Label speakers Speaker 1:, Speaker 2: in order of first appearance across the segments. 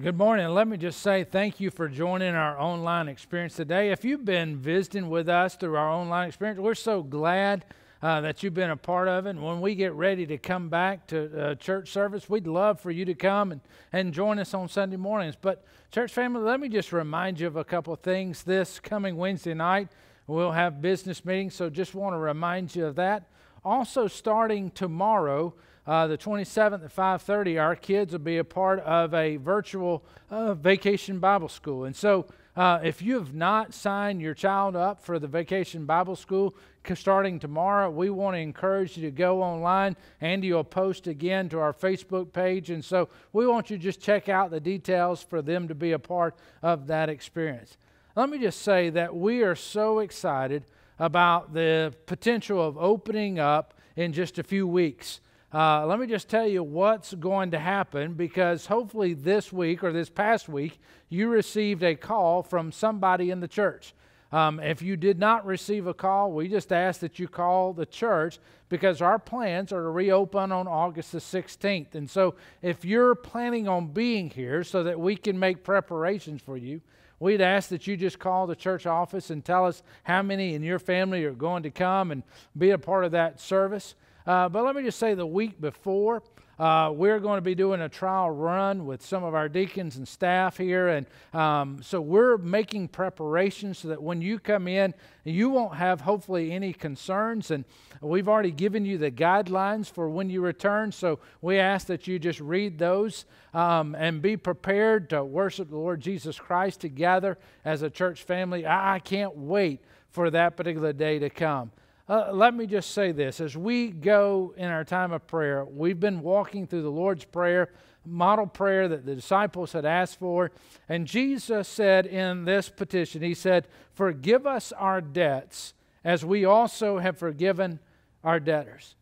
Speaker 1: Good morning. Let me just say thank you for joining our online experience today. If you've been visiting with us through our online experience, we're so glad uh, that you've been a part of it. And when we get ready to come back to uh, church service, we'd love for you to come and, and join us on Sunday mornings. But, church family, let me just remind you of a couple of things. This coming Wednesday night, we'll have business meetings, so just want to remind you of that. Also, starting tomorrow, uh, the 27th at 5.30 our kids will be a part of a virtual uh, vacation bible school. And so uh, if you have not signed your child up for the vacation bible school starting tomorrow we want to encourage you to go online. Andy will post again to our facebook page. And so we want you to just check out the details for them to be a part of that experience. Let me just say that we are so excited about the potential of opening up in just a few weeks uh, let me just tell you what's going to happen because hopefully this week or this past week you received a call from somebody in the church. Um, if you did not receive a call, we just ask that you call the church because our plans are to reopen on August the 16th. And so if you're planning on being here so that we can make preparations for you, we'd ask that you just call the church office and tell us how many in your family are going to come and be a part of that service. Uh, but let me just say the week before, uh, we're going to be doing a trial run with some of our deacons and staff here. And um, so we're making preparations so that when you come in, you won't have hopefully any concerns. And we've already given you the guidelines for when you return. So we ask that you just read those um, and be prepared to worship the Lord Jesus Christ together as a church family. I, I can't wait for that particular day to come. Uh, let me just say this as we go in our time of prayer, we've been walking through the Lord's Prayer, model prayer that the disciples had asked for. And Jesus said in this petition, He said, Forgive us our debts as we also have forgiven our debtors.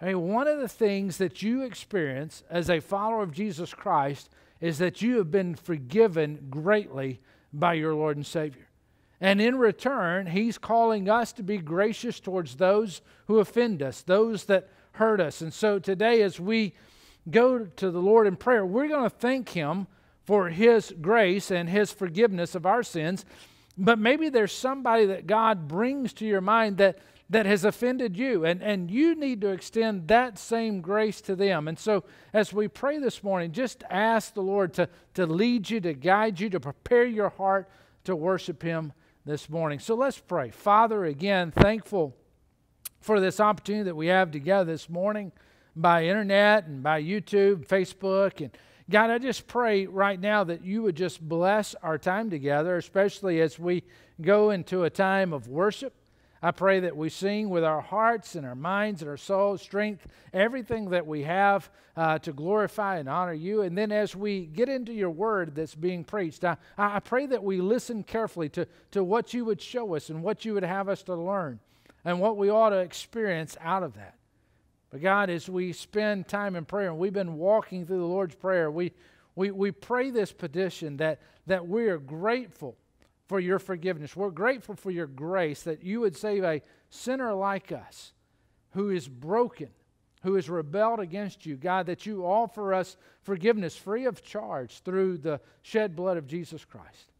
Speaker 1: I mean, one of the things that you experience as a follower of Jesus Christ is that you have been forgiven greatly by your Lord and Savior. And in return, he's calling us to be gracious towards those who offend us, those that hurt us. And so today, as we go to the Lord in prayer, we're going to thank him for his grace and his forgiveness of our sins. But maybe there's somebody that God brings to your mind that, that has offended you, and, and you need to extend that same grace to them. And so, as we pray this morning, just ask the Lord to, to lead you, to guide you, to prepare your heart to worship him this morning. So let's pray. Father, again, thankful for this opportunity that we have together this morning by internet and by YouTube, Facebook. And God, I just pray right now that you would just bless our time together, especially as we go into a time of worship. I pray that we sing with our hearts and our minds and our souls, strength, everything that we have uh, to glorify and honor you. And then as we get into your word that's being preached, I, I pray that we listen carefully to, to what you would show us and what you would have us to learn and what we ought to experience out of that. But God, as we spend time in prayer, and we've been walking through the Lord's Prayer, we, we, we pray this petition that, that we are grateful for your forgiveness. We're grateful for your grace that you would save a sinner like us who is broken, who has rebelled against you. God, that you offer us forgiveness free of charge through the shed blood of Jesus Christ.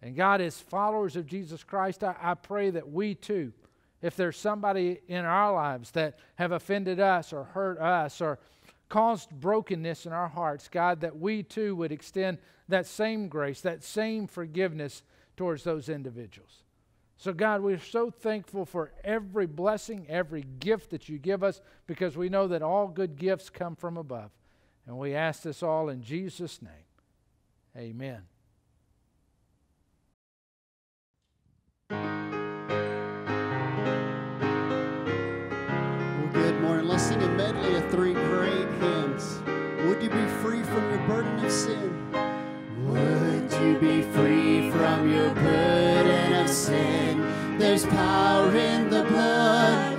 Speaker 1: And God, as followers of Jesus Christ, I, I pray that we too, if there's somebody in our lives that have offended us or hurt us or caused brokenness in our hearts, God, that we too would extend that same grace, that same forgiveness towards those individuals. So, God, we're so thankful for every blessing, every gift that you give us, because we know that all good gifts come from above. And we ask this all in Jesus' name. Amen.
Speaker 2: Well, good morning. Let's sing a medley of three great hymns. Would you be free from your burden of sin? Would you be free your burden of sin? There's power in the blood,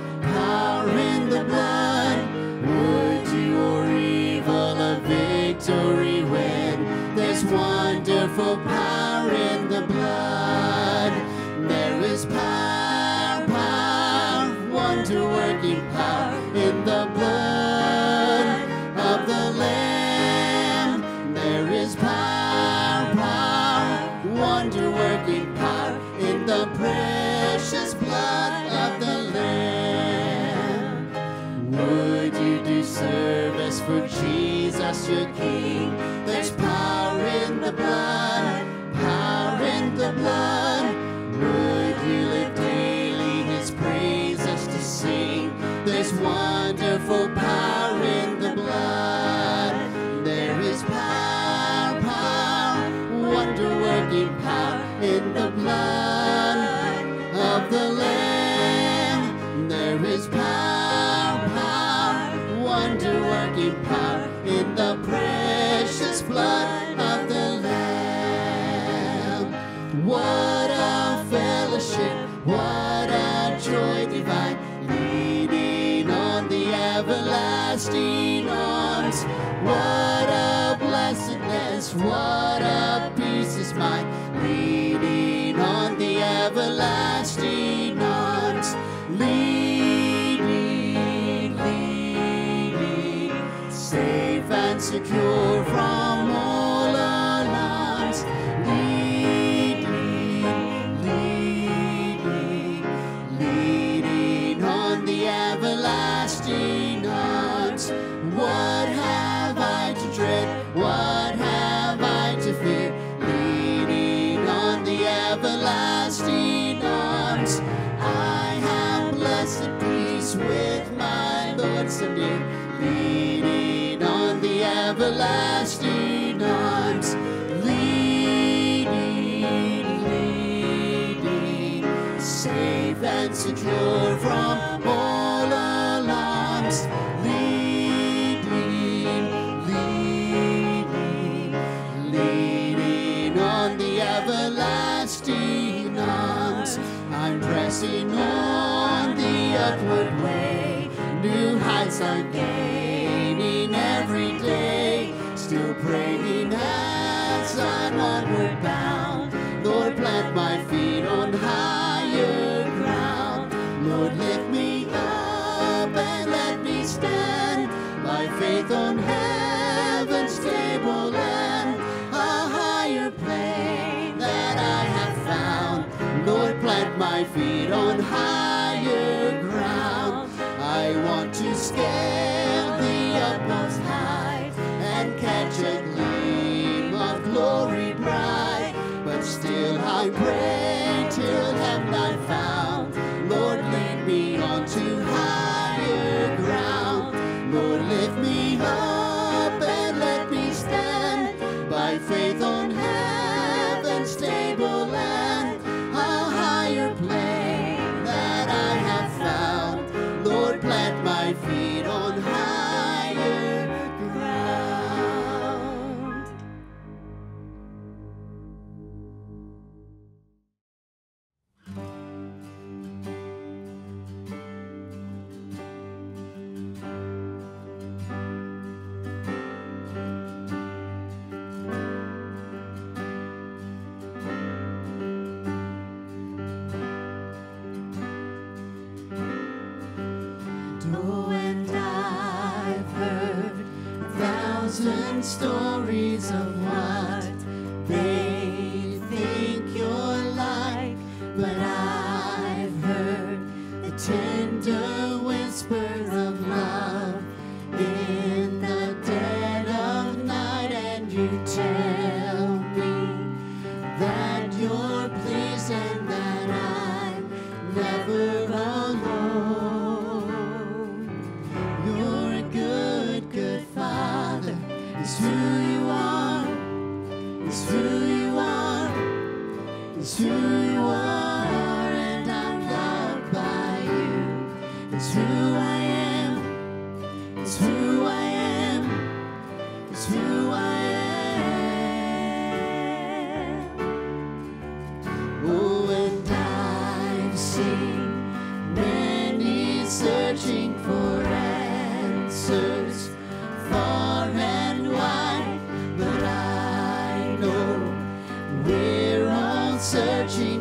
Speaker 2: King. There's power in the blood, power in the blood. Would you daily to sing? There's wonderful power. blood of the Lamb. What a fellowship, what a joy divine, leaning on the everlasting arms. What a blessedness, what a peace is mine, leaning on the everlasting arms. Leaning, leaning, safe and secure from secure from all alarms. Leading, leading, leading on the everlasting arms. I'm pressing on the upward way, new heights I gain. feet on higher ground. I want to scale the utmost height and catch a gleam of glory bright. But still I pray till heaven. answers far and wide, but I know we're all searching.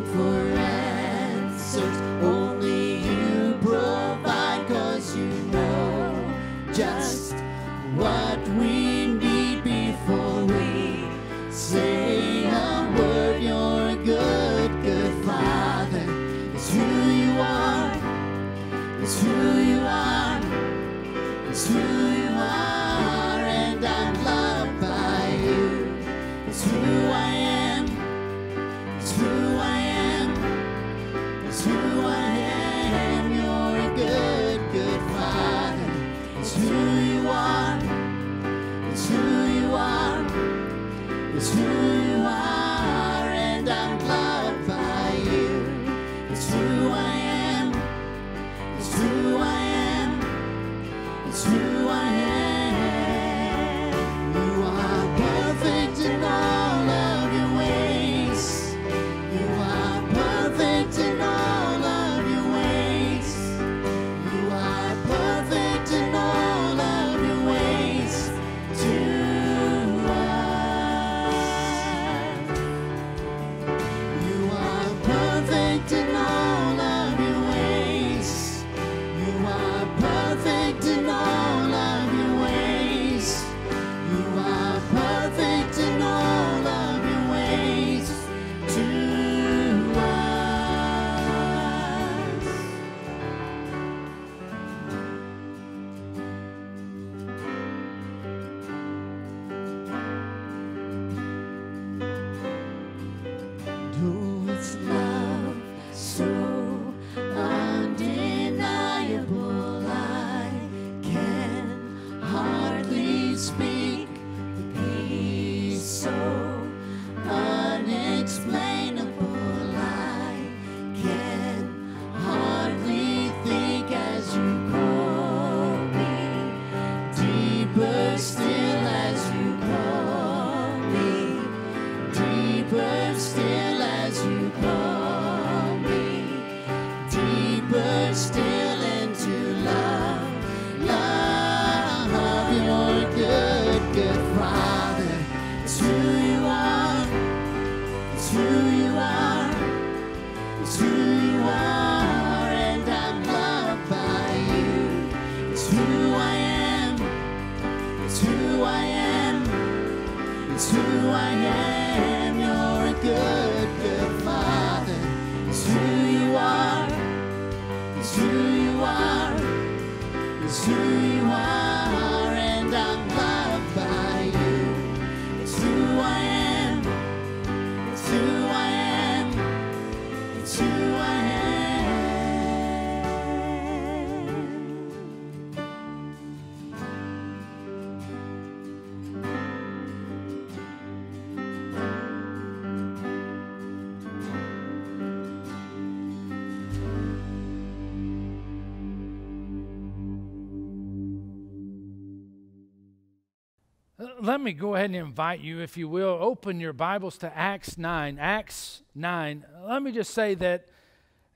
Speaker 1: Me go ahead and invite you, if you will, open your Bibles to Acts 9. Acts 9. Let me just say that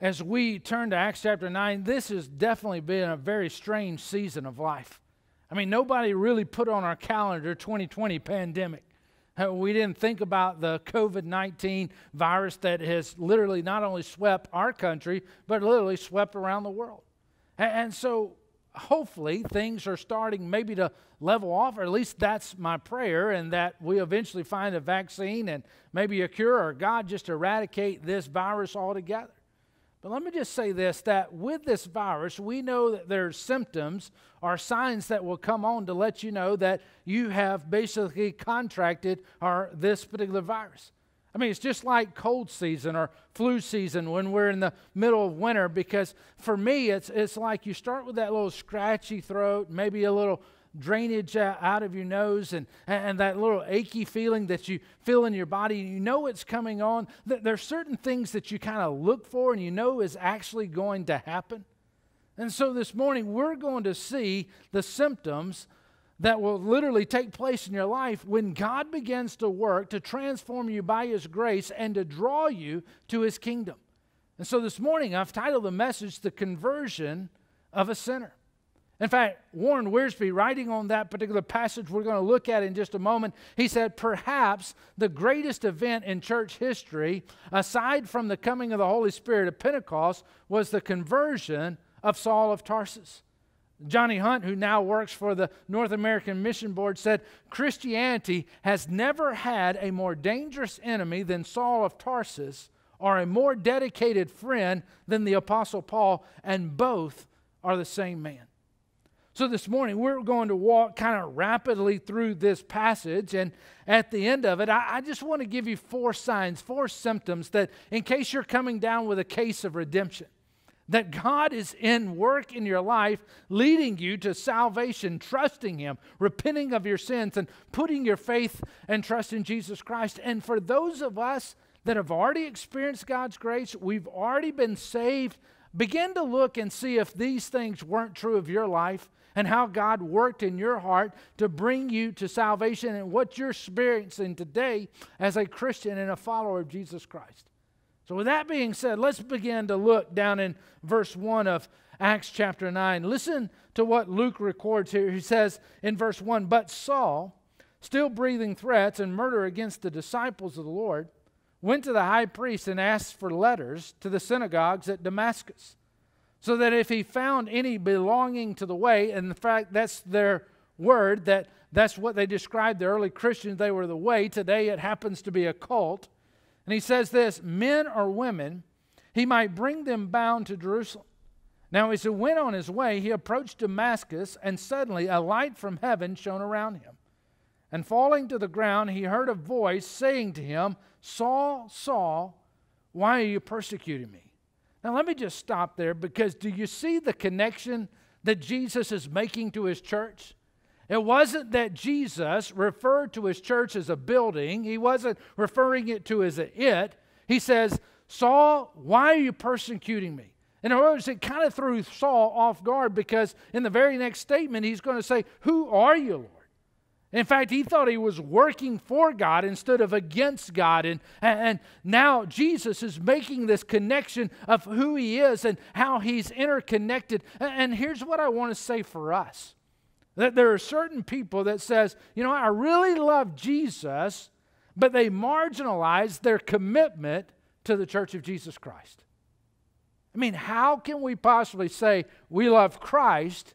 Speaker 1: as we turn to Acts chapter 9, this has definitely been a very strange season of life. I mean, nobody really put on our calendar 2020 pandemic. Uh, We didn't think about the COVID 19 virus that has literally not only swept our country, but literally swept around the world. And so hopefully things are starting maybe to level off, or at least that's my prayer, and that we eventually find a vaccine and maybe a cure, or God just eradicate this virus altogether. But let me just say this that with this virus, we know that there's symptoms or signs that will come on to let you know that you have basically contracted or this particular virus. I mean, it's just like cold season or flu season when we're in the middle of winter, because for me, it's, it's like you start with that little scratchy throat, maybe a little drainage out of your nose, and, and that little achy feeling that you feel in your body. You know it's coming on. Th- There's certain things that you kind of look for and you know is actually going to happen. And so this morning, we're going to see the symptoms that will literally take place in your life when God begins to work to transform you by His grace and to draw you to His kingdom. And so this morning, I've titled the message, The Conversion of a Sinner. In fact, Warren Wiersbe, writing on that particular passage we're going to look at in just a moment, he said, Perhaps the greatest event in church history, aside from the coming of the Holy Spirit at Pentecost, was the conversion of Saul of Tarsus. Johnny Hunt, who now works for the North American Mission Board, said Christianity has never had a more dangerous enemy than Saul of Tarsus or a more dedicated friend than the Apostle Paul, and both are the same man. So, this morning, we're going to walk kind of rapidly through this passage. And at the end of it, I, I just want to give you four signs, four symptoms that, in case you're coming down with a case of redemption, that God is in work in your life, leading you to salvation, trusting Him, repenting of your sins, and putting your faith and trust in Jesus Christ. And for those of us that have already experienced God's grace, we've already been saved, begin to look and see if these things weren't true of your life and how God worked in your heart to bring you to salvation and what you're experiencing today as a Christian and a follower of Jesus Christ. So, with that being said, let's begin to look down in verse 1 of Acts chapter 9. Listen to what Luke records here. He says in verse 1 But Saul, still breathing threats and murder against the disciples of the Lord, went to the high priest and asked for letters to the synagogues at Damascus, so that if he found any belonging to the way, and in fact, that's their word, that that's what they described the early Christians, they were the way. Today it happens to be a cult. And he says this men or women, he might bring them bound to Jerusalem. Now, as he went on his way, he approached Damascus, and suddenly a light from heaven shone around him. And falling to the ground, he heard a voice saying to him, Saul, Saul, why are you persecuting me? Now, let me just stop there because do you see the connection that Jesus is making to his church? It wasn't that Jesus referred to his church as a building, he wasn't referring it to as a it. He says, Saul, why are you persecuting me? In other words, it kind of threw Saul off guard because in the very next statement, he's going to say, Who are you, Lord? In fact, he thought he was working for God instead of against God. And, and now Jesus is making this connection of who he is and how he's interconnected. And here's what I want to say for us. That there are certain people that says, you know, I really love Jesus, but they marginalize their commitment to the church of Jesus Christ. I mean, how can we possibly say we love Christ,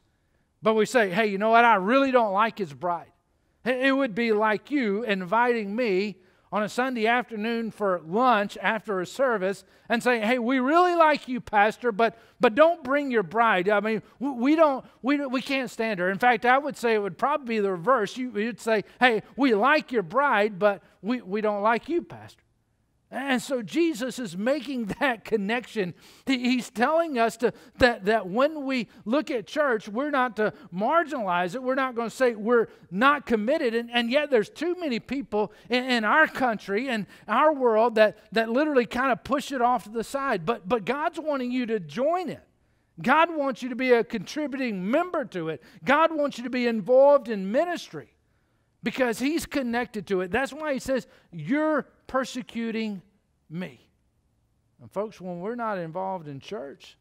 Speaker 1: but we say, hey, you know what, I really don't like his bride? It would be like you inviting me on a Sunday afternoon for lunch after a service and say, "Hey, we really like you, pastor, but but don't bring your bride." I mean, we don't we we can't stand her. In fact, I would say it would probably be the reverse. You, you'd say, "Hey, we like your bride, but we we don't like you, pastor." And so Jesus is making that connection. He's telling us to, that, that when we look at church, we're not to marginalize it. We're not going to say we're not committed. And, and yet there's too many people in, in our country and our world that, that literally kind of push it off to the side. But, but God's wanting you to join it. God wants you to be a contributing member to it. God wants you to be involved in ministry because he's connected to it. That's why he says, You're persecuting me. And, folks, when we're not involved in church,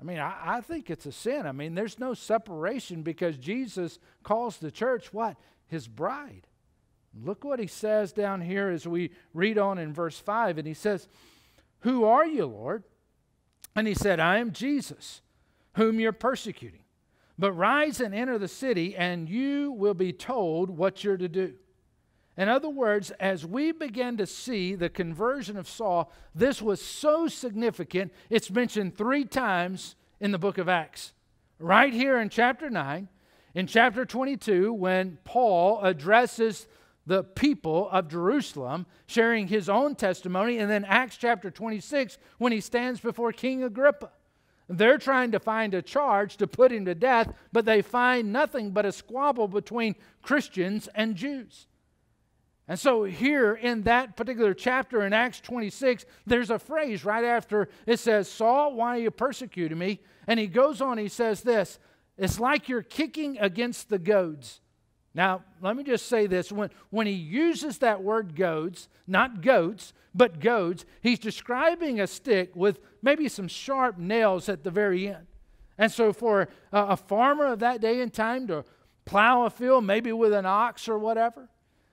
Speaker 1: I mean, I, I, think it's a sin. I mean, there's no separation because Jesus calls the church what? His bride. Look what he says down here as we read on in verse 5. And he says, Who are you, Lord? And he said, I am Jesus, whom you're persecuting. But rise and enter the city, and you will be told what you're to do. In other words, as we begin to see the conversion of Saul, this was so significant, it's mentioned three times in the book of Acts. Right here in chapter 9, in chapter 22, when Paul addresses the people of Jerusalem, sharing his own testimony, and then Acts chapter 26, when he stands before King Agrippa. They're trying to find a charge to put him to death, but they find nothing but a squabble between Christians and Jews. And so, here in that particular chapter in Acts 26, there's a phrase right after it says, Saul, why are you persecuting me? And he goes on, he says this It's like you're kicking against the goads. Now, let me just say this. When, when he uses that word goads, not goats, but goads, he's describing a stick with maybe some sharp nails at the very end. And so, for a, a farmer of that day and time to plow a field, maybe with an ox or whatever,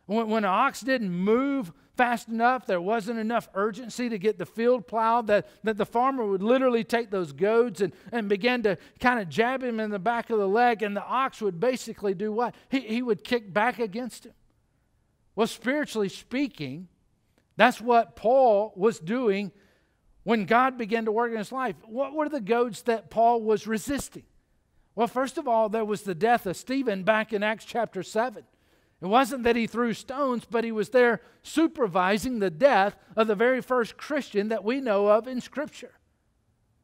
Speaker 1: when, when an ox didn't move fast enough, there wasn't enough urgency to get the field plowed, that, that the farmer would literally take those goads and, and begin to kind of jab him in the back of the leg, and the ox would basically do what? He, he would kick back against him. Well, spiritually speaking, that's what Paul was doing when God began to work in his life. What were the goads that Paul was resisting? Well, first of all, there was the death of Stephen back in Acts chapter 7. It wasn't that he threw stones, but he was there supervising the death of the very first Christian that we know of in Scripture.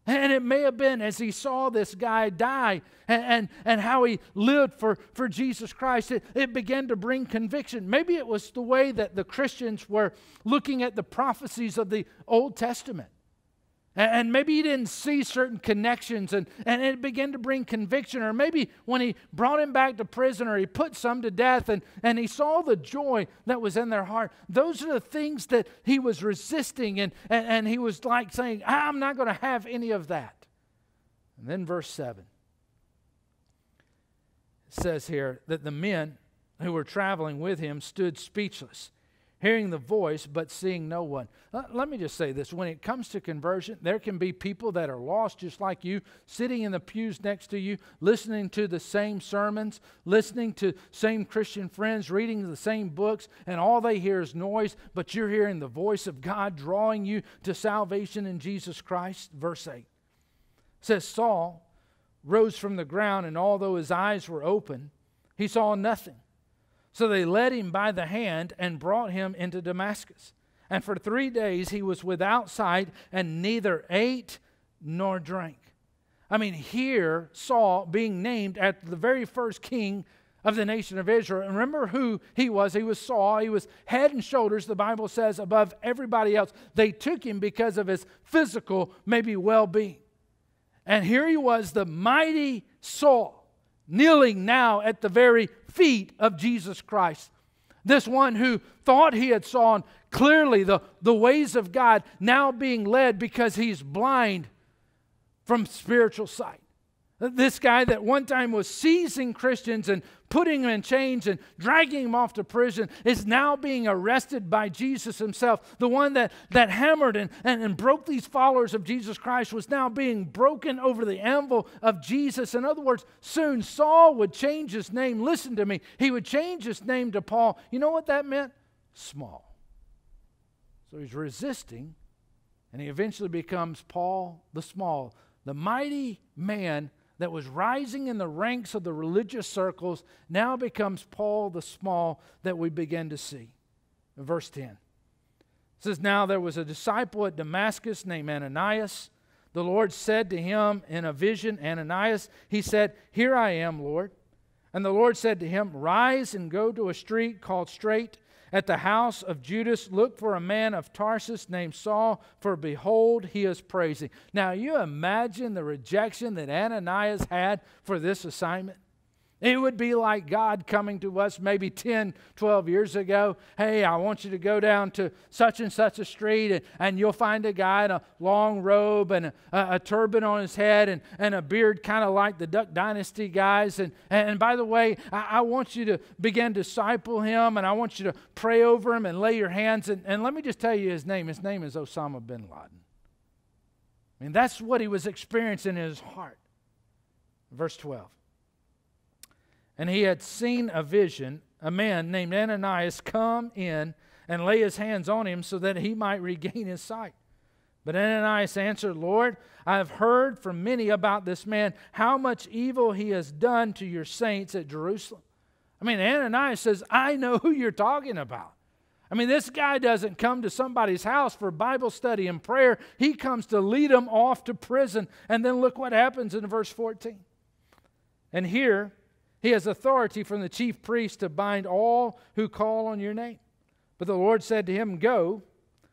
Speaker 1: And it may have been as he saw this guy die and, and, and how he lived for, for Jesus Christ, it, it began to bring conviction. Maybe it was the way that the Christians were looking at the prophecies of the Old Testament. And maybe he didn't see certain connections and, and it began to bring conviction. Or maybe when he brought him back to prison or he put some to death and, and he saw the joy that was in their heart. Those are the things that he was resisting. And, and, and he was like saying, I'm not going to have any of that. And then verse 7 says here that the men who were traveling with him stood speechless hearing the voice but seeing no one. Let me just say this when it comes to conversion, there can be people that are lost just like you, sitting in the pews next to you, listening to the same sermons, listening to same Christian friends, reading the same books, and all they hear is noise, but you're hearing the voice of God drawing you to salvation in Jesus Christ. Verse 8 says, Saul rose from the ground, and although his eyes were open, he saw nothing. So they led him by the hand and brought him into Damascus. And for three days he was without sight and neither ate nor drank. I mean, here, Saul being named after the very first king of the nation of Israel. And remember who he was. He was Saul. He was head and shoulders, the Bible says, above everybody else. They took him because of his physical, maybe well being. And here he was, the mighty Saul kneeling now at the very feet of Jesus Christ. This one who thought he had saw clearly the, the ways of God, now being led because he's blind from spiritual sight. This guy that one time was seizing Christians and putting him in chains and dragging him off to prison is now being arrested by Jesus himself. The one that, that hammered and, and, and broke these followers of Jesus Christ was now being broken over the anvil of Jesus. In other words, soon Saul would change his name. Listen to me. He would change his name to Paul. You know what that meant? Small. So he's resisting, and he eventually becomes Paul the Small, the mighty man that was rising in the ranks of the religious circles now becomes Paul the Small that we begin to see. Verse 10 it says, Now there was a disciple at Damascus named Ananias. The Lord said to him in a vision, Ananias, he said, Here I am, Lord. And the Lord said to him, Rise and go to a street called Straight at the house of Judas, look for a man of Tarsus named Saul, for behold, he is praising. Now, you imagine the rejection that Ananias had for this assignment? It would be like God coming to us maybe 10, 12 years ago. Hey, I want you to go down to such and such a street, and, and you'll find a guy in a long robe and a, a turban on his head and, and a beard kind of like the Duck Dynasty guys. And, and by the way, I, I, want you to begin to disciple him, and I want you to pray over him and lay your hands. And, and let me just tell you his name. His name is Osama bin Laden. I mean, that's what he was experiencing in his heart. Verse 12 and he had seen a vision, a man named Ananias come in and lay his hands on him so that he might regain his sight. But Ananias answered, Lord, I have heard from many about this man, how much evil he has done to your saints at Jerusalem. I mean, Ananias says, I know who you're talking about. I mean, this guy doesn't come to somebody's house for Bible study and prayer. He comes to lead them off to prison. And then look what happens in verse 14. And here, he has authority from the chief priest to bind all who call on your name. But the Lord said to him, Go,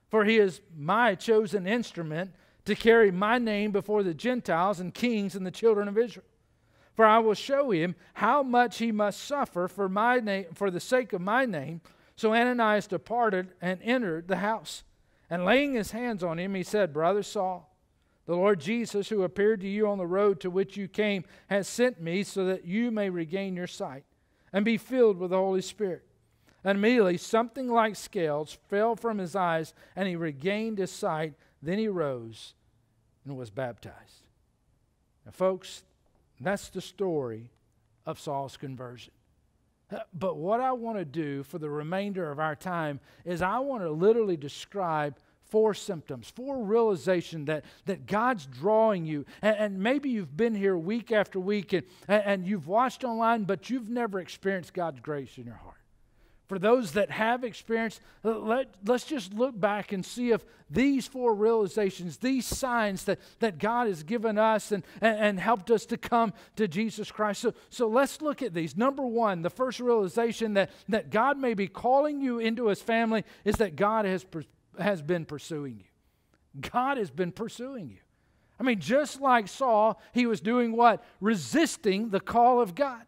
Speaker 1: for he is my chosen instrument to carry my name before the Gentiles and kings and the children of Israel. For I will show him how much he must suffer for my name for the sake of my name. So Ananias departed and entered the house. And laying his hands on him, he said, Brother Saul, the Lord Jesus, who appeared to you on the road to which you came, has sent me so that you may regain your sight and be filled with the Holy Spirit. And immediately something like scales fell from his eyes, and he regained his sight. Then he rose and was baptized. Now, folks, that's the story of Saul's conversion. But what I want to do for the remainder of our time is I want to literally describe four symptoms, four realization that, that God's drawing you. And, and maybe you've been here week after week and, and you've watched online, but you've never experienced God's grace in your heart. For those that have experienced, let, let's just look back and see if these four realizations, these signs that, that God has given us and, and, and helped us to come to Jesus Christ. So, so let's look at these. Number one, the first realization that, that God may be calling you into his family is that God has has been pursuing you. God has been pursuing you. I mean, just like Saul, he was doing what? Resisting the call of God.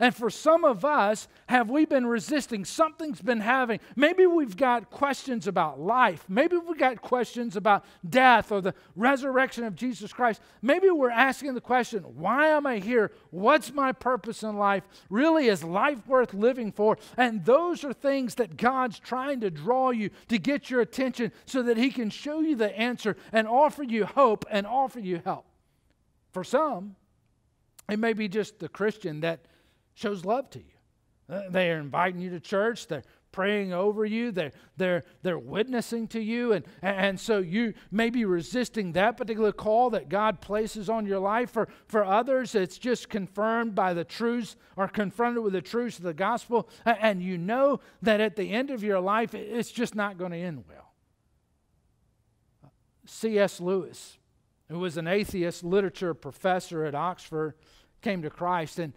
Speaker 1: And for some of us, have we been resisting? Something's been having. Maybe we've got questions about life. Maybe we've got questions about death or the resurrection of Jesus Christ. Maybe we're asking the question, why am I here? What's my purpose in life? Really, is life worth living for? And those are things that God's trying to draw you to get your attention so that He can show you the answer and offer you hope and offer you help. For some, it may be just the Christian that shows love to you. Uh, they are inviting you to church. They're praying over you. They're, they're, they're witnessing to you. And, and so you may be resisting that particular call that God places on your life. For, for others, it's just confirmed by the truths or confronted with the truths of the gospel. And you know that at the end of your life, it's just not going to end well. C.S. Lewis, who was an atheist literature professor at Oxford, came to Christ. And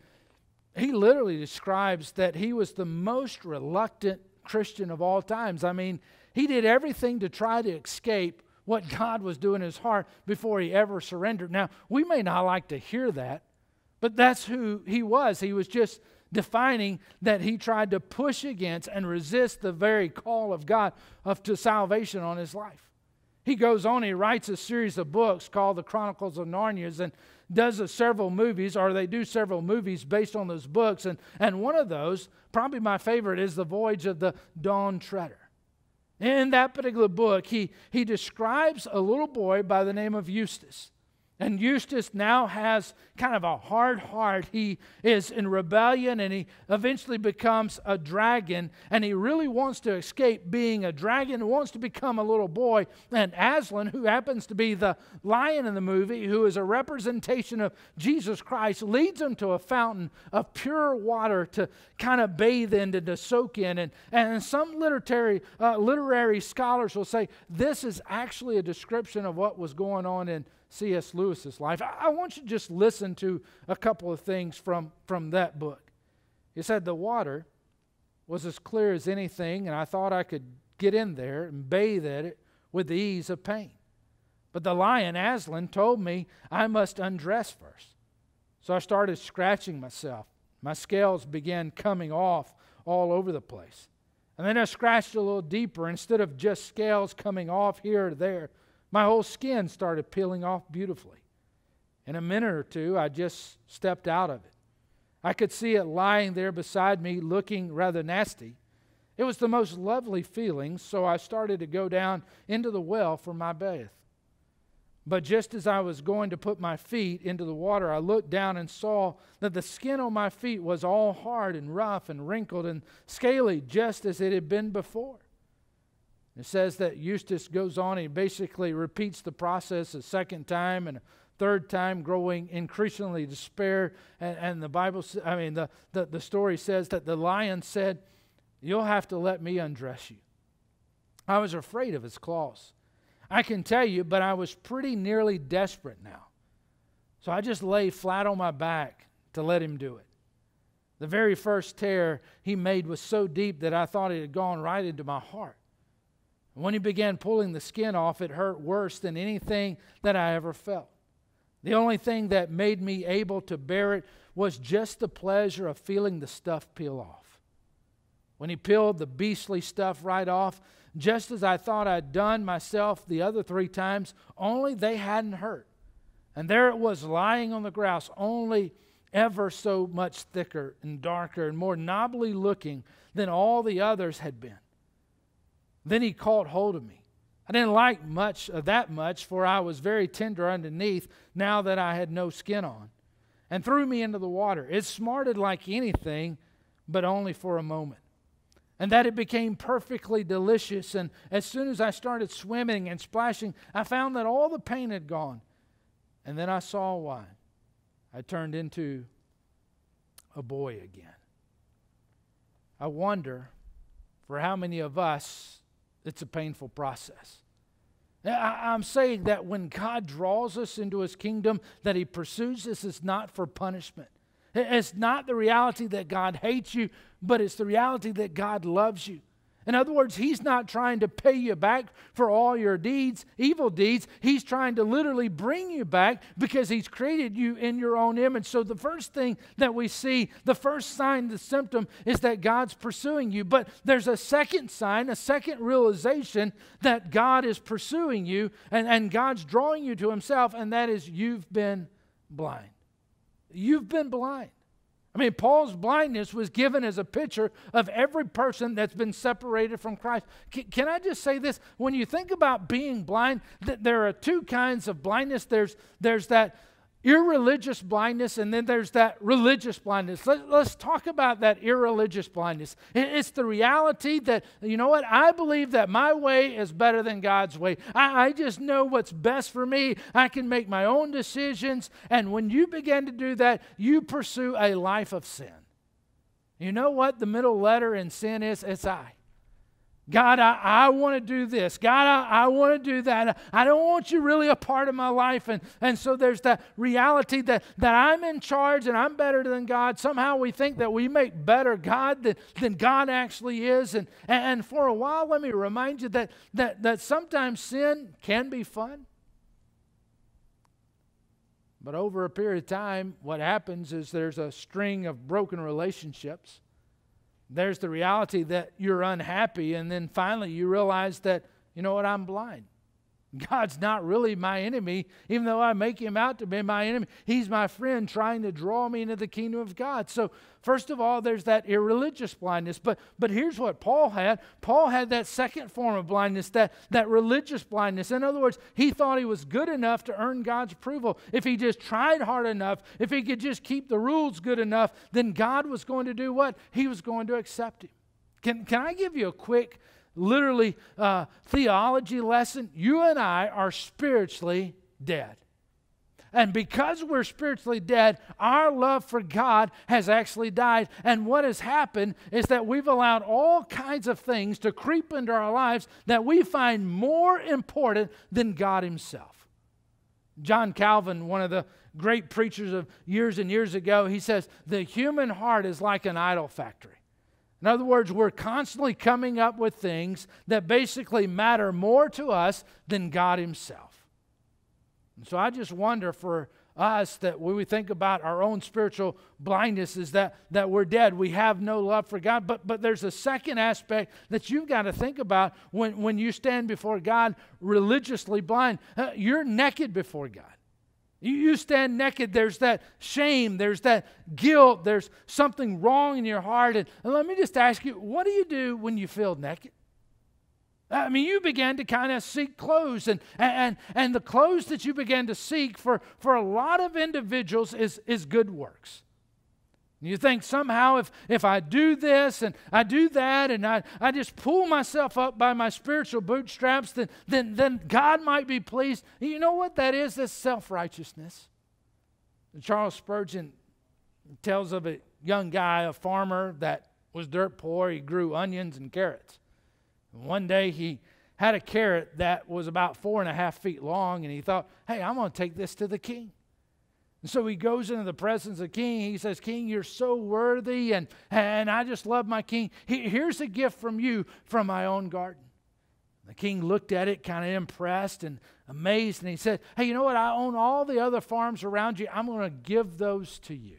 Speaker 1: he literally describes that he was the most reluctant Christian of all times. I mean, he did everything to try to escape what God was doing in his heart before he ever surrendered. Now, we may not like to hear that, but that's who he was. He was just defining that he tried to push against and resist the very call of God of to salvation on his life. He goes on, he writes a series of books called the Chronicles of Narnia, and does a several movies, or they do several movies based on those books. And, and one of those, probably my favorite, is The Voyage of the Dawn Treader. In that particular book, he, he describes a little boy by the name of Eustace. And Eustace now has kind of a hard heart. He is in rebellion and he eventually becomes a dragon. And he really wants to escape being a dragon, wants to become a little boy. And Aslan, who happens to be the lion in the movie, who is a representation of Jesus Christ, leads him to a fountain of pure water to kind of bathe in, and to soak in. And, and some literary, uh, literary scholars will say this is actually a description of what was going on in C.S. Lewis's life. I, want you to just listen to a couple of things from, from that book. He said, The water was as clear as anything, and I thought I could get in there and bathe at it with the ease of pain. But the lion, Aslan, told me I must undress first. So I started scratching myself. My scales began coming off all over the place. And then I scratched a little deeper. Instead of just scales coming off here or there, my whole skin started peeling off beautifully. In a minute or two, I just stepped out of it. I could see it lying there beside me, looking rather nasty. It was the most lovely feeling, so I started to go down into the well for my bath. But just as I was going to put my feet into the water, I looked down and saw that the skin on my feet was all hard and rough and wrinkled and scaly, just as it had been before. It says that Eustace goes on, he basically repeats the process a second time and a third time, growing increasingly despair. And, and the Bible, I mean, the, the, the story says that the lion said, You'll have to let me undress you. I was afraid of his claws. I can tell you, but I was pretty nearly desperate now. So I just lay flat on my back to let him do it. The very first tear he made was so deep that I thought it had gone right into my heart. When he began pulling the skin off, it hurt worse than anything that I ever felt. The only thing that made me able to bear it was just the pleasure of feeling the stuff peel off. When he peeled the beastly stuff right off, just as I thought I'd done myself the other three times, only they hadn't hurt. And there it was lying on the grass, only ever so much thicker and darker and more knobbly looking than all the others had been. Then he caught hold of me. I didn't like much of that much, for I was very tender underneath now that I had no skin on, and threw me into the water. It smarted like anything, but only for a moment. And that it became perfectly delicious. And as soon as I started swimming and splashing, I found that all the pain had gone. And then I saw why. I turned into a boy again. I wonder for how many of us it's a painful process. I'm saying that when God draws us into his kingdom, that he pursues us is not for punishment. It's not the reality that God hates you, but it's the reality that God loves you. In other words, he's not trying to pay you back for all your deeds, evil deeds. He's trying to literally bring you back because he's created you in your own image. So the first thing that we see, the first sign, the symptom is that God's pursuing you. But there's a second sign, a second realization that God is pursuing you and, and God's drawing you to himself, and that is you've been blind. You've been blind. I mean, Paul's blindness was given as a picture of every person that's been separated from Christ. Can, can I just say this? When you think about being blind, th- there are two kinds of blindness. There's, there's that irreligious blindness, and then there's that religious blindness. Let, us talk about that irreligious blindness. it's the reality that, you know what, I believe that my way is better than God's way. I, I just know what's best for me. I can make my own decisions. And when you begin to do that, you pursue a life of sin. You know what the middle letter in sin is? It's I. God, I, I want to do this. God, I, I want to do that. I don't want you really a part of my life. And, and so there's that reality that, that I'm in charge and I'm better than God. Somehow we think that we make better God than, than God actually is. And, and for a while, let me remind you that, that, that sometimes sin can be fun. But over a period of time, what happens is there's a string of broken relationships there's the reality that you're unhappy, and then finally you realize that, you know what, I'm blind. God's not really my enemy, even though I make him out to be my enemy. He's my friend trying to draw me into the kingdom of God. So, first of all, there's that irreligious blindness. But, but here's what Paul had Paul had that second form of blindness, that, that religious blindness. In other words, he thought he was good enough to earn God's approval. If he just tried hard enough, if he could just keep the rules good enough, then God was going to do what? He was going to accept him. Can, can I give you a quick literally uh, theology lesson, you and I are spiritually dead. And because we're spiritually dead, our love for God has actually died. And what has happened is that we've allowed all kinds of things to creep into our lives that we find more important than God Himself. John Calvin, one of the great preachers of years and years ago, he says, The human heart is like an idol factory. In other words, we're constantly coming up with things that basically matter more to us than God Himself. And so I just wonder for us that when we think about our own spiritual blindness is that, that we're dead. We have no love for God. But, but there's a second aspect that you've got to think about when, when you stand before God religiously blind. Uh, you're naked before God. You, you stand naked, there's that shame, there's that guilt, there's something wrong in your heart. And, and let me just ask you, what do you do when you feel naked? I mean, you began to kind of seek clothes, and, and, and the clothes that you began to seek for, for a lot of individuals is, is good works. You think somehow if, if I do this and I do that and I, I just pull myself up by my spiritual bootstraps, then, then, then God might be pleased. You know what that is? That's self righteousness. Charles Spurgeon tells of a young guy, a farmer that was dirt poor. He grew onions and carrots. And one day he had a carrot that was about four and a half feet long, and he thought, hey, I'm going to take this to the king. And so he goes into the presence of the king. He says, King, you're so worthy, and, and I just love my king. here's a gift from you from my own garden. The king looked at it, kind of impressed and amazed, and he said, Hey, you know what? I own all the other farms around you. I'm going to give those to you.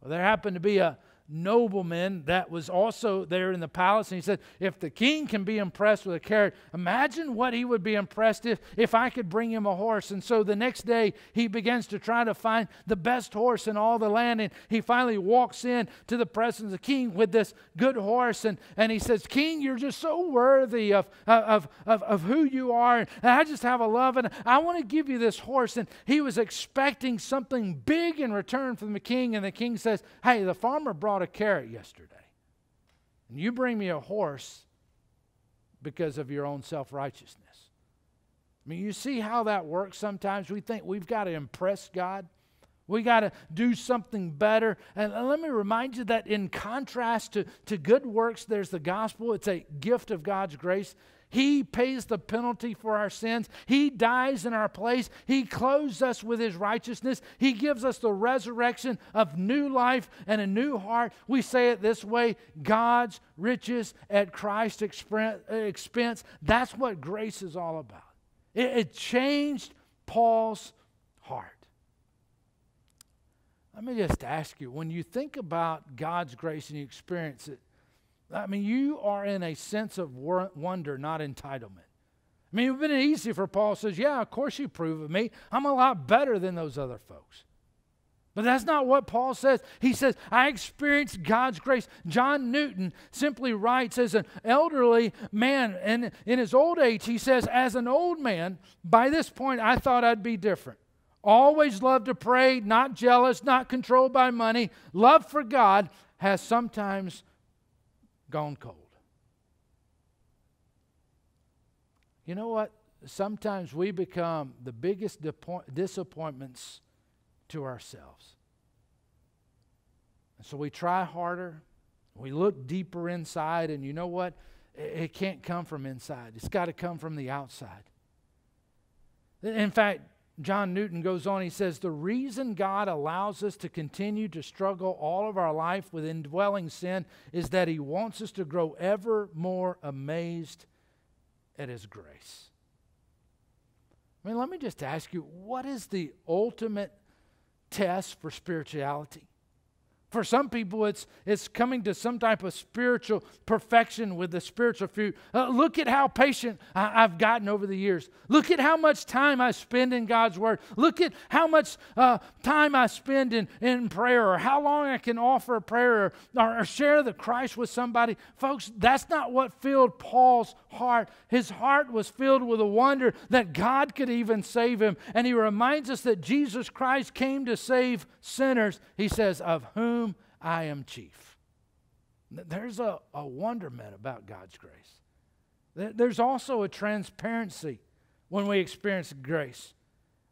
Speaker 1: Well, there happened to be a, nobleman that was also there in the palace. And he said, If the king can be impressed with a carrot, imagine what he would be impressed if, if I could bring him a horse. And so the next day, he begins to try to find the best horse in all the land. And he finally walks in to the presence of the king with this good horse. And, and he says, King, you're just so worthy of, of, of, of who you are. And I just have a love, and I want to give you this horse. And he was expecting something big in return from the king. And the king says, Hey, the farmer brought a carrot yesterday. And you bring me a horse because of your own self righteousness. I mean, you see how that works sometimes? We think we've got to impress God. We got to do something better. And let me remind you that in contrast to, to good works, there's the gospel. It's a gift of God's grace. He pays the penalty for our sins. He dies in our place. He clothes us with His righteousness. He gives us the resurrection of new life and a new heart. We say it this way God's riches at Christ's expense. That's what grace is all about. It, it changed Paul's heart. Let me just ask you when you think about God's grace and you experience it, I mean, you are in a sense of wonder, not entitlement. I mean, it would have been easy for Paul says, Yeah, of course you prove of me. I'm a lot better than those other folks. But that's not what Paul says. He says, I experienced God's grace. John Newton simply writes as an elderly man, and in his old age, he says, As an old man, by this point, I thought I'd be different. Always loved to pray, not jealous, not controlled by money. Love for God has sometimes gone cold. You know what? Sometimes we become the biggest disappointments to ourselves. And so we try harder, we look deeper inside, and you know what? It can't come from inside, it's got to come from the outside. In fact, John Newton goes on, he says, The reason God allows us to continue to struggle all of our life with indwelling sin is that He wants us to grow ever more amazed at His grace. I mean, let me just ask you what is the ultimate test for spirituality? For some people, it's, it's coming to some type of spiritual perfection with the spiritual fruit. Uh, look at how patient I, have gotten over the years. Look at how much time I spend in God's Word. Look at how much uh, time I spend in, in prayer or how long I can offer a prayer or, or, share the Christ with somebody. Folks, that's not what filled Paul's heart. His heart was filled with a wonder that God could even save him. And he reminds us that Jesus Christ came to save sinners. He says, Of whom I am chief. There's a, a wonderment about God's grace. There's also a transparency when we experience grace.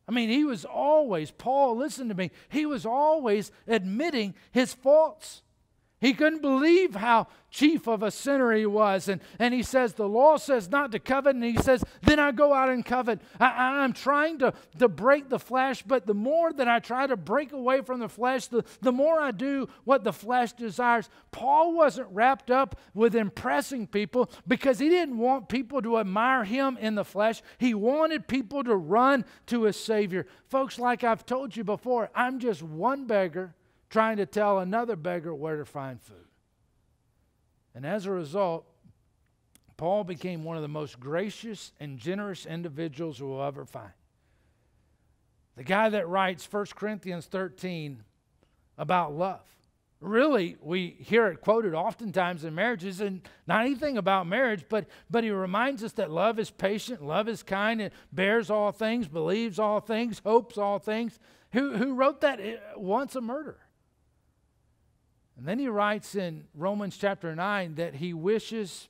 Speaker 1: I mean, he was always, Paul, listen to me, he was always admitting his faults. He couldn't believe how chief of a sinner he was. And, and he says, The law says not to covet. And he says, Then I go out and covet. I, am trying to, to break the flesh, but the more that I try to break away from the flesh, the, the more I do what the flesh desires. Paul wasn't wrapped up with impressing people because he didn't want people to admire him in the flesh. He wanted people to run to his Savior. Folks, like I've told you before, I'm just one beggar trying to tell another beggar where to find food. And as a result, Paul became one of the most gracious and generous individuals we'll ever find. The guy that writes 1 Corinthians 13 about love. Really, we hear it quoted oftentimes in marriages, and not anything about marriage, but, but he reminds us that love is patient, love is kind, it bears all things, believes all things, hopes all things. Who, who wrote that? Once a murderer. And then he writes in Romans chapter 9 that he wishes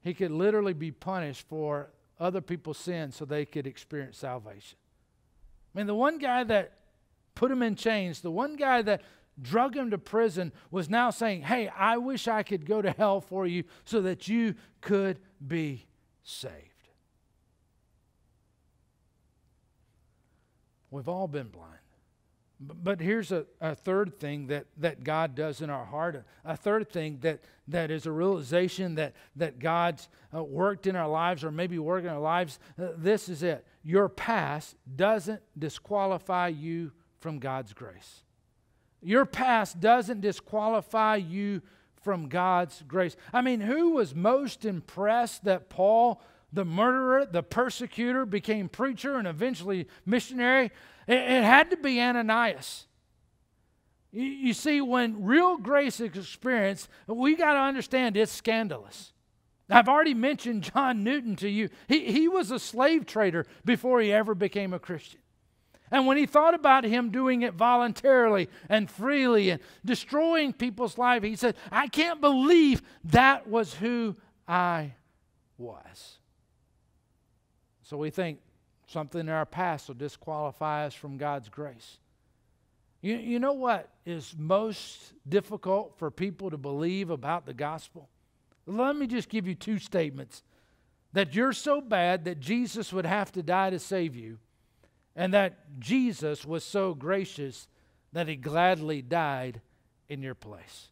Speaker 1: he could literally be punished for other people's sins so they could experience salvation. I mean, the one guy that put him in chains, the one guy that drug him to prison, was now saying, Hey, I wish I could go to hell for you so that you could be saved. We've all been blind. But here's a, a third thing that, that God does in our heart. A, third thing that, that is a realization that, that God's uh, worked in our lives or maybe working in our lives. Uh, this is it. Your past doesn't disqualify you from God's grace. Your past doesn't disqualify you from God's grace. I mean, who was most impressed that Paul, the murderer, the persecutor, became preacher and eventually missionary? It, it had to be Ananias. You, you see, when real grace is experienced, we got to understand it's scandalous. I've already mentioned John Newton to you. He, he was a slave trader before he ever became a Christian. And when he thought about him doing it voluntarily and freely and destroying people's lives, he said, I can't believe that was who I was. So we think something in our past will disqualify us from God's grace. You, you know what is most difficult for people to believe about the gospel? Let me just give you two statements that you're so bad that Jesus would have to die to save you, and that Jesus was so gracious that he gladly died in your place.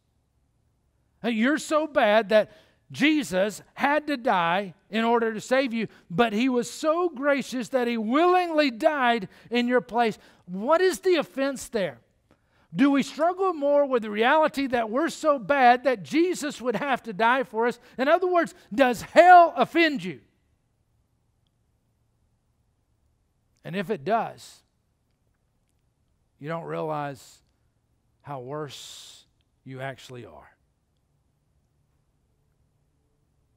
Speaker 1: You're so bad that Jesus had to die in order to save you, but he was so gracious that he willingly died in your place. What is the offense there? Do we struggle more with the reality that we're so bad that Jesus would have to die for us? In other words, does hell offend you? And if it does, you don't realize how worse you actually are.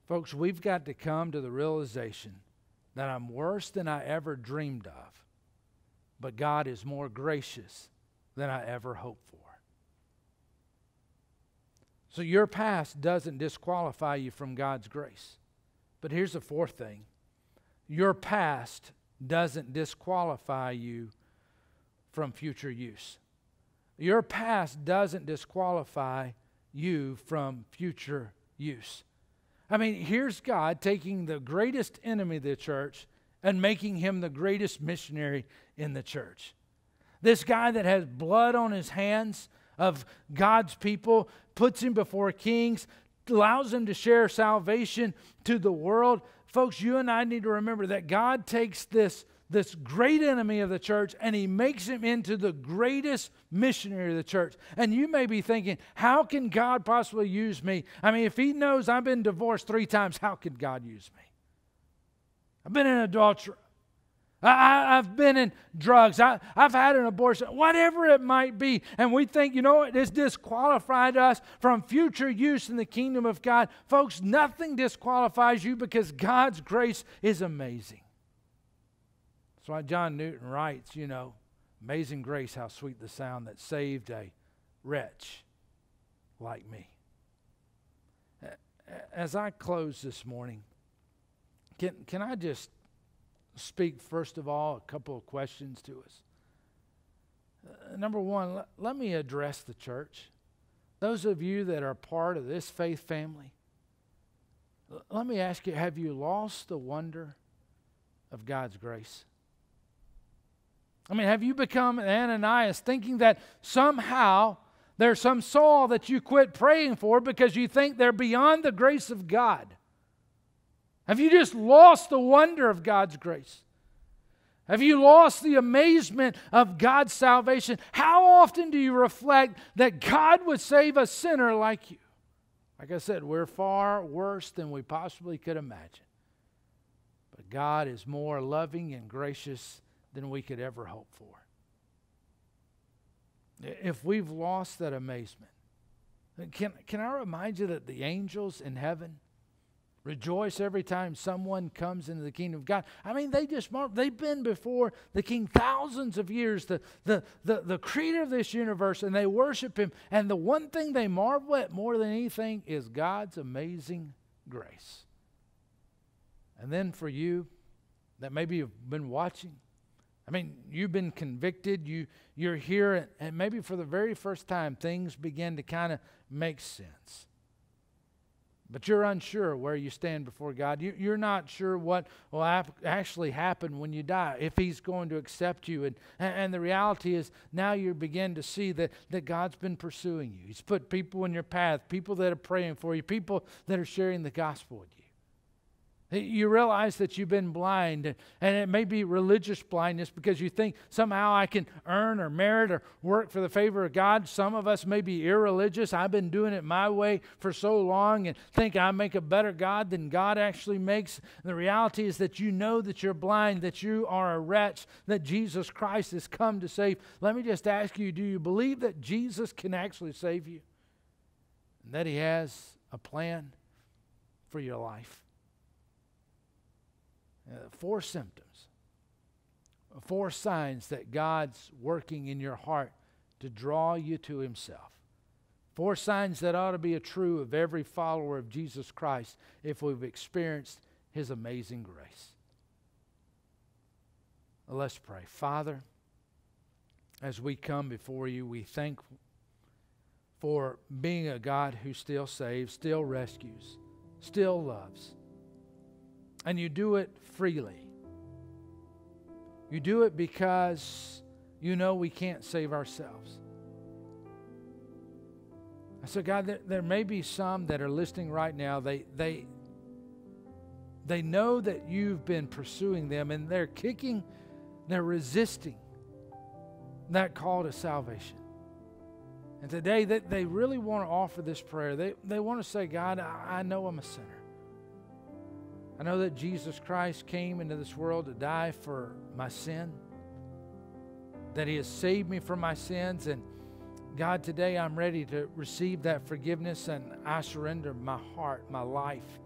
Speaker 1: Folks, we've got to come to the realization that I'm worse than I ever dreamed of, but God is more gracious than I ever hoped for. So your past doesn't disqualify you from God's grace. But here's the fourth thing your past doesn't disqualify you from future use. Your past doesn't disqualify you from future use. I mean, here's God taking the greatest enemy of the church and making him the greatest missionary in the church. This guy that has blood on his hands of God's people puts him before kings, allows him to share salvation to the world. Folks, you and I need to remember that God takes this, this great enemy of the church and he makes him into the greatest missionary of the church. And you may be thinking, how can God possibly use me? I mean, if he knows I've been divorced three times, how could God use me? I've been in adultery. I, have been in drugs. I, have had an abortion, whatever it might be. And we think, you know what, this disqualified us from future use in the kingdom of God. Folks, nothing disqualifies you because God's grace is amazing. That's why John Newton writes, you know, amazing grace, how sweet the sound that saved a wretch like me. As I close this morning, can, can I just speak, first of all, a couple of questions to us? Uh, number one, let, let me address the church. Those of you that are part of this faith family, let me ask you have you lost the wonder of God's grace? I mean, have you become an Ananias thinking that somehow there's some Saul that you quit praying for because you think they're beyond the grace of God? Have you just lost the wonder of God's grace? Have you lost the amazement of God's salvation? How often do you reflect that God would save a sinner like you? Like I said, we're far worse than we possibly could imagine. But God is more loving and gracious than we could ever hope for. If we've lost that amazement, can, can I remind you that the angels in heaven rejoice every time someone comes into the kingdom of God? I mean, they just mark, they've been before the king thousands of years, the, the, the, the creator of this universe, and they worship him. And the one thing they marvel at more than anything is God's amazing grace. And then for you that maybe you've been watching, I mean, you've been convicted, you, you're here, and maybe for the very first time, things begin to kind of make sense. But you're unsure where you stand before God. You, are not sure what will actually happen when you die, if He's going to accept you. And, and the reality is, now you begin to see that, that God's been pursuing you. He's put people in your path, people that are praying for you, people that are sharing the gospel with you. You realize that you've been blind, and it may be religious blindness because you think somehow I can earn or merit or work for the favor of God. Some of us may be irreligious. I've been doing it my way for so long and think I make a better God than God actually makes. And the reality is that you know that you're blind, that you are a wretch, that Jesus Christ has come to save. Let me just ask you do you believe that Jesus can actually save you? And that He has a plan for your life? Uh, four symptoms, four signs that God's working in your heart to draw you to Himself. Four signs that ought to be a true of every follower of Jesus Christ if we've experienced His amazing grace. Let's pray. Father, as we come before you, we thank for being a God who still saves, still rescues, still loves. And you do it freely. You do it because you know we can't save ourselves. I said, God, there, there may be some that are listening right now. They, they, they know that you've been pursuing them and they're kicking, they're resisting that call to salvation. And today they, they really want to offer this prayer. They, they want to say, God, I, I know I'm a sinner. I know that Jesus Christ came into this world to die for my sin, that He has saved me from my sins. And God, today I'm ready to receive that forgiveness and I surrender my heart, my life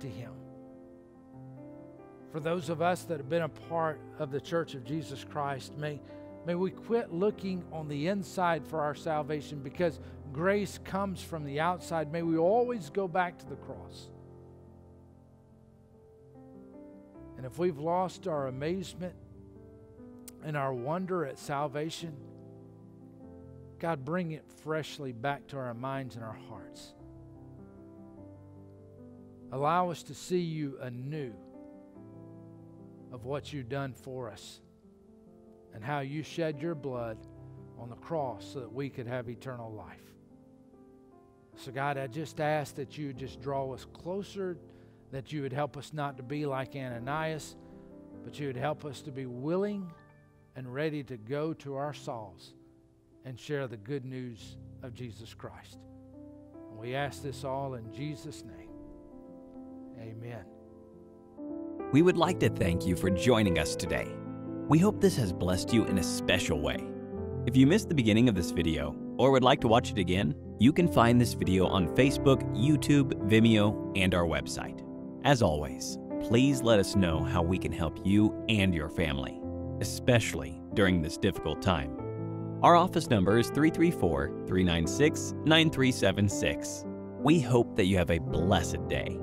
Speaker 1: to Him. For those of us that have been a part of the church of Jesus Christ, may, may we quit looking on the inside for our salvation because grace comes from the outside. May we always go back to the cross. And if we've lost our amazement and our wonder at salvation, God, bring it freshly back to our minds and our hearts. Allow us to see you anew of what you've done for us and how you shed your blood on the cross so that we could have eternal life. So, God, I just ask that you just draw us closer that you would help us not to be like Ananias, but you would help us to be willing and ready to go to our Sauls and share the good news of Jesus Christ. And we ask this all in Jesus' name. Amen.
Speaker 3: We would like to thank you for joining us today. We hope this has blessed you in a special way. If you missed the beginning of this video or would like to watch it again, you can find this video on Facebook, YouTube, Vimeo, and our website. As always, please let us know how we can help you and your family, especially during this difficult time. Our office number is 334 396 9376. We hope that you have a blessed day